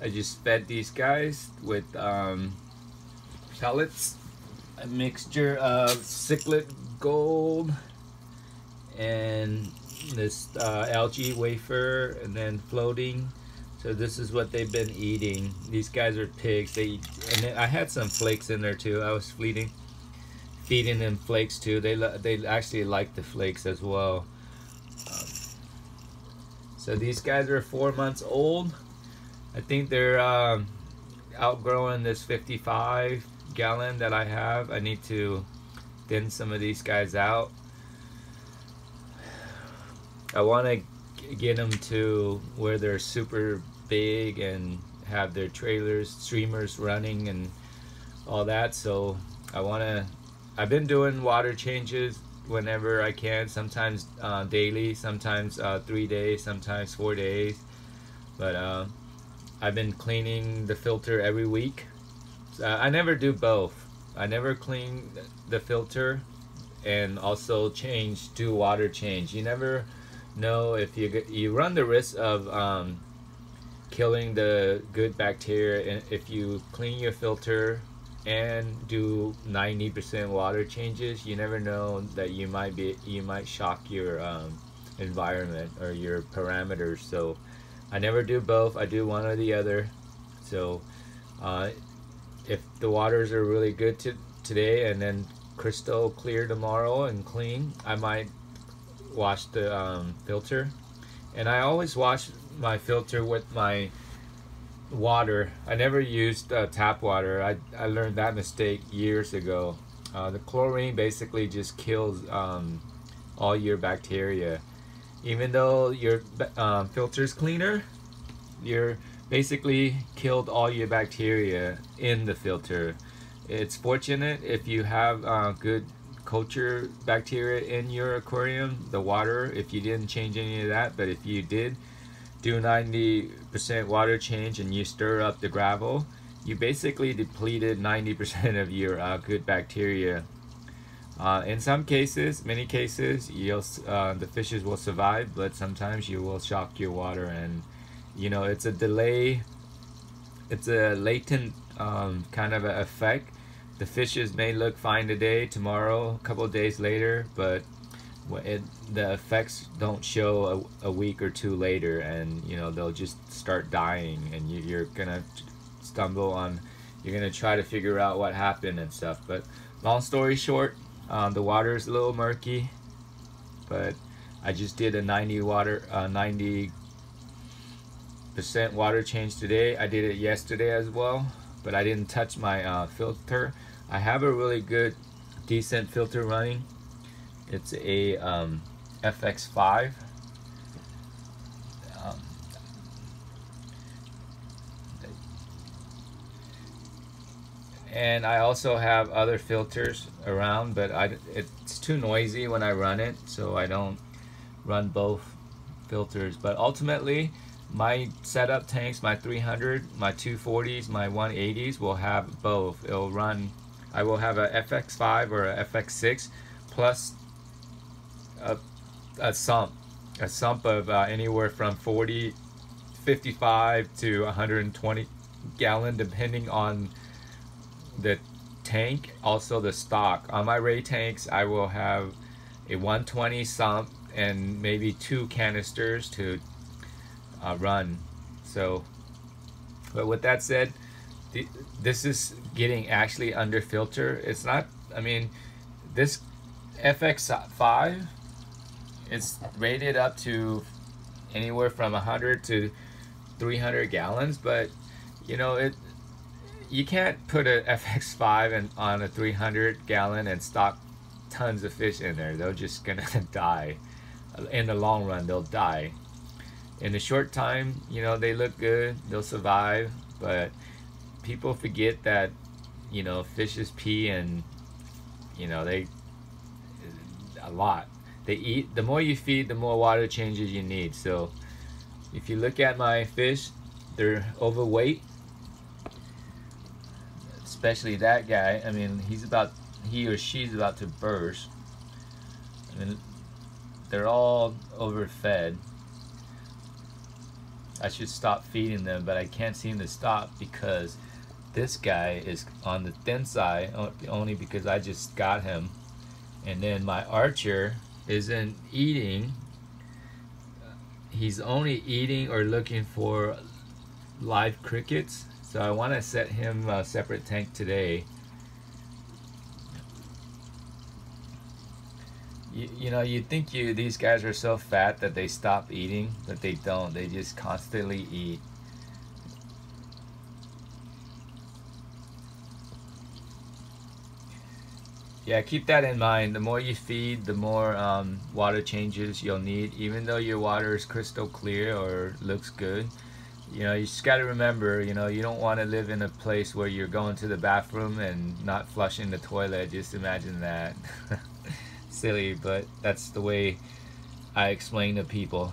I just fed these guys with um, pellets, a mixture of cichlid gold and this uh, algae wafer and then floating. So this is what they've been eating. These guys are pigs. They eat, and I had some flakes in there too. I was feeding feeding them flakes too. They they actually like the flakes as well. Um, so these guys are four months old I think they're um, outgrowing this 55 gallon that I have I need to thin some of these guys out I want to get them to where they're super big and have their trailers, streamers running and all that. So I want to, I've been doing water changes whenever I can, sometimes uh, daily, sometimes uh, three days, sometimes four days. But uh, I've been cleaning the filter every week. So I never do both. I never clean the filter and also change, do water change. You never know if you you run the risk of um, killing the good bacteria if you clean your filter and do 90% water changes you never know that you might be you might shock your um, environment or your parameters so I never do both. I do one or the other. So uh, if the waters are really good to, today and then crystal clear tomorrow and clean I might wash the um, filter. And I always wash my filter with my water. I never used uh, tap water. I, I learned that mistake years ago. Uh, the chlorine basically just kills um, all your bacteria even though your um, filter's cleaner you're basically killed all your bacteria in the filter it's fortunate if you have uh, good culture bacteria in your aquarium, the water, if you didn't change any of that, but if you did do 90% water change and you stir up the gravel, you basically depleted 90% of your uh, good bacteria. Uh, in some cases, many cases, you'll, uh, the fishes will survive, but sometimes you will shock your water and you know, it's a delay, it's a latent um, kind of a effect. The fishes may look fine today, tomorrow, a couple days later, but it, the effects don't show a, a, week or two later and you know they'll just start dying and you, you're gonna stumble on you're gonna try to figure out what happened and stuff. But long story short um, the water is a little murky but I just did a 90 water uh, 90 percent water change today. I did it yesterday as well but I didn't touch my uh, filter. I have a really good decent filter running. It's a um, FX5 um, and I also have other filters around but I, it's too noisy when I run it so I don't run both filters. But ultimately my setup tanks my 300 my 240s my 180s will have both. It'll run I will have a FX5 or a FX6 plus a, a sump, a sump of uh, anywhere from 40, 55 to 120 gallon depending on the tank, also the stock. On my Ray tanks, I will have a 120 sump and maybe two canisters to uh, run. So, but with that said, this is getting actually under filter. It's not, I mean, this FX5 it's rated up to anywhere from 100 to 300 gallons, but you know, it you can't put a FX5 in, on a 300 gallon and stock tons of fish in there. They're just gonna die. In the long run, they'll die. In the short time, you know, they look good, they'll survive, but people forget that you know fishes pee and you know they a lot they eat the more you feed the more water changes you need so if you look at my fish they're overweight especially that guy I mean he's about he or she's about to burst I mean they're all overfed I should stop feeding them, but I can't seem to stop because this guy is on the thin side only because I just got him. And then my archer isn't eating. He's only eating or looking for live crickets. So I want to set him a separate tank today. You, you know, you think you these guys are so fat that they stop eating, but they don't. They just constantly eat. Yeah, keep that in mind. The more you feed, the more um, water changes you'll need. Even though your water is crystal clear or looks good, you know, you just got to remember, you know, you don't want to live in a place where you're going to the bathroom and not flushing the toilet. Just imagine that. Silly, but that's the way I explain to people.